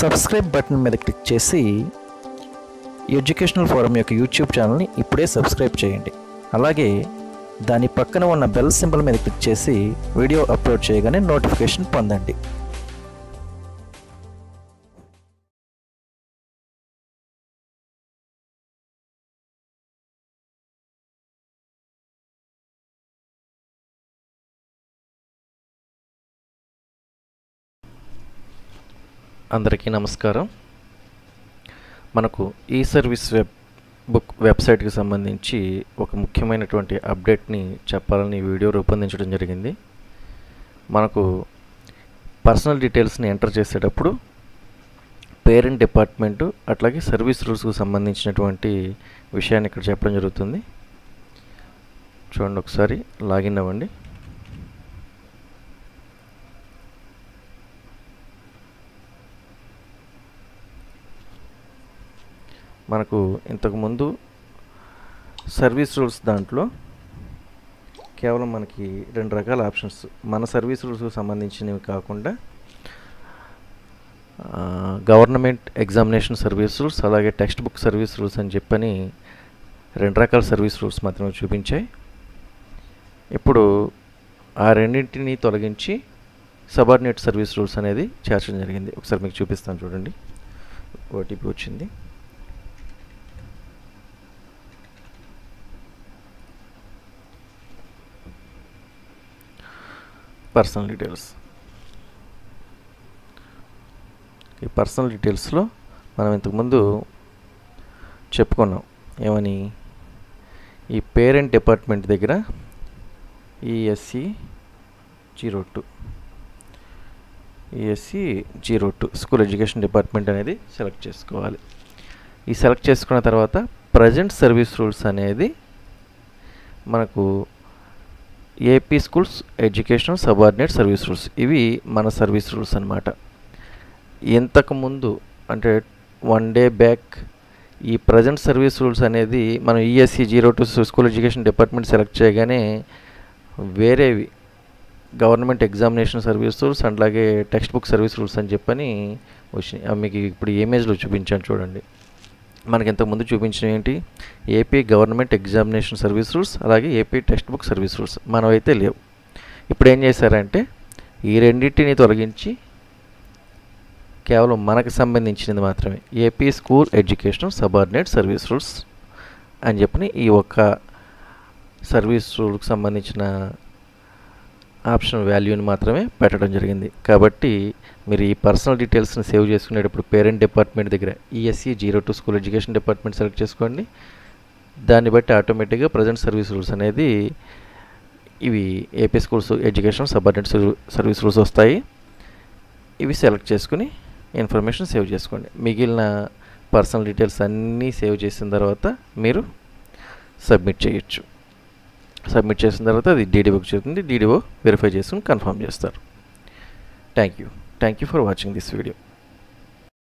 Subscribe button మీద click చేసి educational forum యొక్క యూట్యూబ్ ఛానల్ని ఇప్పుడే సబ్స్క్రైబ్ చేయండి. అలాగే దాని పక్కన ఉన్న బెల్ సింబల్ మీద క్లిక్ చేసి వీడియో అప్లోడ్ చేయగానే నోటిఫికేషన్ పొందండి. అందరికీ నమస్కారం. మనకు ఈ సర్వీస్ వెబ్ బుక్ వెబ్సైట్కి సంబంధించి ఒక ముఖ్యమైనటువంటి అప్డేట్ని చెప్పాలని వీడియో రూపొందించడం జరిగింది. మనకు పర్సనల్ డీటెయిల్స్ని ఎంటర్ చేసేటప్పుడు పేరెంట్ డిపార్ట్మెంటు అట్లాగే సర్వీస్ రూల్స్కు సంబంధించినటువంటి విషయాన్ని ఇక్కడ చెప్పడం జరుగుతుంది. చూడండి ఒకసారి లాగిన్ అవ్వండి. మనకు ఇంతకుముందు సర్వీస్ రూల్స్ దాంట్లో కేవలం మనకి రెండు రకాల ఆప్షన్స్. మన సర్వీస్ రూల్స్కి సంబంధించినవి కాకుండా గవర్నమెంట్ ఎగ్జామినేషన్ సర్వీస్ రూల్స్ అలాగే టెక్స్ట్ బుక్ సర్వీస్ రూల్స్ అని చెప్పని రెండు రకాల సర్వీస్ రూల్స్ మాత్రమే చూపించాయి. ఇప్పుడు ఆ రెండింటిని తొలగించి సబార్డినేట్ సర్వీస్ రూల్స్ అనేది చేర్చడం జరిగింది. ఒకసారి మీకు చూపిస్తాను చూడండి. ఓటీపీ వచ్చింది. పర్సనల్ డీటెయిల్స్ ఈ పర్సనల్ డీటెయిల్స్లో మనం ఇంతకుముందు చెప్పుకున్నాం. ఏమని? ఈ పేరెంట్ డిపార్ట్మెంట్ దగ్గర ESC zero two. ESC zero two school education department అనేది సెలెక్ట్ చేసుకోవాలి. ఈ సెలెక్ట్ చేసుకున్న తర్వాత ప్రజెంట్ సర్వీస్ రూల్స్ అనేది మనకు AP schools educational subordinate service rules ఇవి మన సర్వీస్ రూల్స్ అనమాట ఇంతకుముందు అంటే వన్ డే బ్యాక్ ఈ ప్రజెంట్ సర్వీస్ రూల్స్ అనేది మనం ESC zero two school education department select చేయగానే వేరేవి. Government examination service rules and అలాగే టెక్స్ట్ బుక్ సర్వీస్ రూల్స్ అని చెప్పని వచ్చినాయి. మీకు ఇప్పుడు ఇమేజ్లో చూపించాను చూడండి. మనకి ఇంతకుముందు చూపించిన ఏంటి? AP government examination service rules అలాగే AP text book service rules మనమైతే లేవు. ఇప్పుడు ఏం చేశారంటే ఈ రెండింటిని తొలగించి కేవలం మనకు సంబంధించినది మాత్రమే AP school education subordinate service rules అని చెప్పని ఈ ఒక్క సర్వీస్ రూల్కి సంబంధించిన ఆప్షన్ వాల్యూని మాత్రమే పెట్టడం జరిగింది. కాబట్టి మీరు ఈ పర్సనల్ డీటెయిల్స్ని సేవ్ చేసుకునేటప్పుడు పేరెంట్ డిపార్ట్మెంట్ దగ్గర ESC zero two school education department select చేసుకోండి. దాన్ని బట్టి ఆటోమేటిక్గా ప్రజెంట్ సర్వీస్ రూల్స్ అనేది ఇవి AP schools education subordinate service rules వస్తాయి. ఇవి సెలెక్ట్ చేసుకుని ఇన్ఫర్మేషన్ సేవ్ చేసుకోండి. మిగిలిన పర్సనల్ డీటెయిల్స్ అన్నీ సేవ్ చేసిన తర్వాత మీరు సబ్మిట్ చేయొచ్చు. సబ్మిట్ చేసిన తర్వాత అది డీడీఓకి చెప్తుంది డీడీఓ వెరిఫై చేసుకుని కన్ఫర్మ్ చేస్తారు. Thank you thank you for watching this video